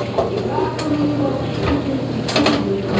よろしくお願いします。